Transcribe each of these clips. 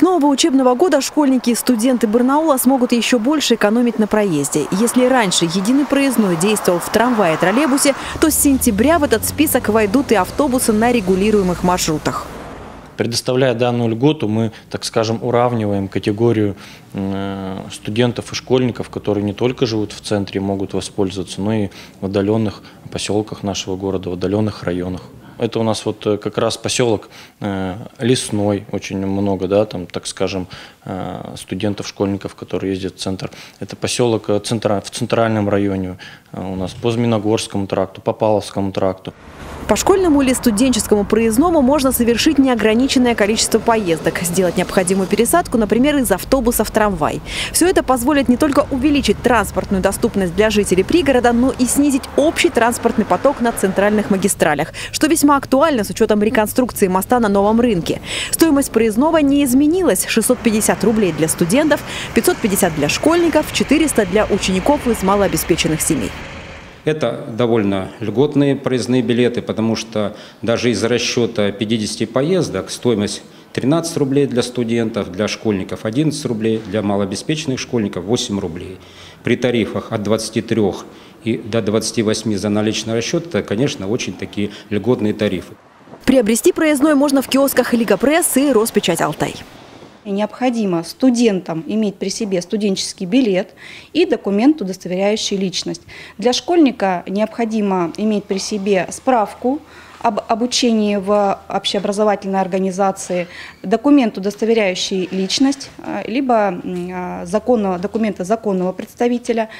С нового учебного года школьники и студенты Барнаула смогут еще больше экономить на проезде. Если раньше единый проездной действовал в трамвае и троллейбусе, то с сентября в этот список войдут и автобусы на регулируемых маршрутах. Предоставляя данную льготу, мы, так скажем, уравниваем категорию э, студентов и школьников, которые не только живут в центре, могут воспользоваться, но и в отдаленных поселках нашего города, в отдаленных районах. Это у нас вот э, как раз поселок э, Лесной, очень много, да, там, так скажем, студентов, школьников, которые ездят в центр. Это поселок центра, в центральном районе у нас по Зминогорскому тракту, по Павловскому тракту. По школьному или студенческому проездному можно совершить неограниченное количество поездок, сделать необходимую пересадку, например, из автобуса в трамвай. Все это позволит не только увеличить транспортную доступность для жителей пригорода, но и снизить общий транспортный поток на центральных магистралях, что весьма актуально с учетом реконструкции моста на новом рынке. Стоимость проездного не изменилась – 650 рублей для студентов, 550 для школьников, 400 для учеников из малообеспеченных семей. Это довольно льготные проездные билеты, потому что даже из расчета 50 поездок стоимость 13 рублей для студентов, для школьников 11 рублей, для малообеспеченных школьников 8 рублей. При тарифах от 23 и до 28 за наличный расчет, это, конечно, очень такие льготные тарифы. Приобрести проездной можно в киосках Лига Пресс и Роспечать Алтай. Необходимо студентам иметь при себе студенческий билет и документ, удостоверяющий личность. Для школьника необходимо иметь при себе справку об обучении в общеобразовательной организации, документ, удостоверяющий личность, э, либо э, законного, документа законного представителя.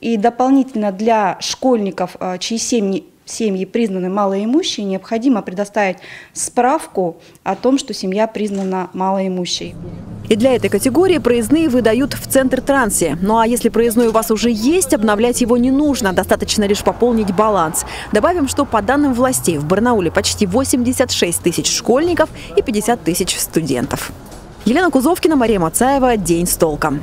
И дополнительно для школьников, э, чьи семьи семьи признаны малоимущие, необходимо предоставить справку о том, что семья признана малоимущей. И для этой категории проездные выдают в центр трансе. Ну а если проездной у вас уже есть, обновлять его не нужно, достаточно лишь пополнить баланс. Добавим, что по данным властей в Барнауле почти 86 тысяч школьников и 50 тысяч студентов. Елена Кузовкина, Мария Мацаева. День с толком.